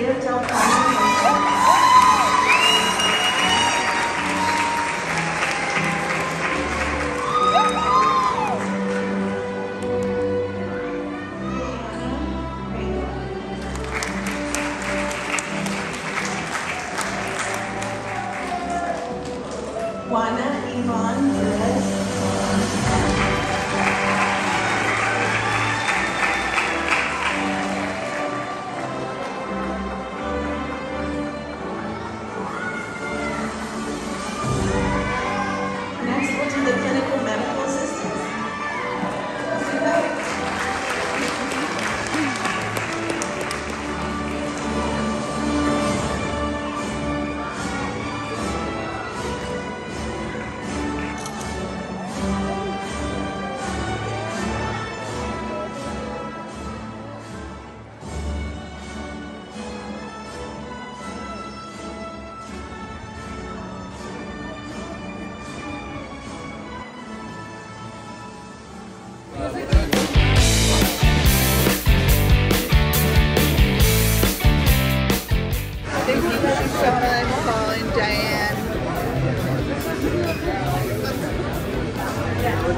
phía trong Juana Yvonne Lewis.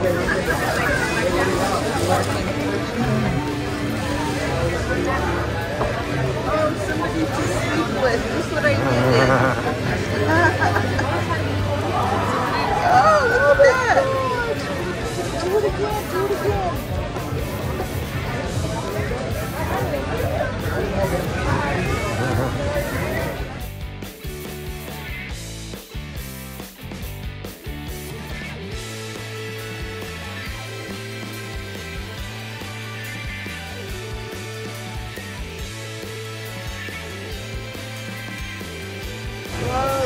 Oh, somebody I oh, do it again.